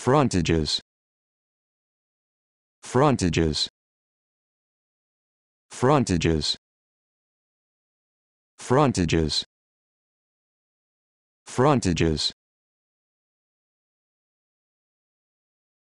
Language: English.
frontages. Frontages. Frontages. Frontages. Frontages.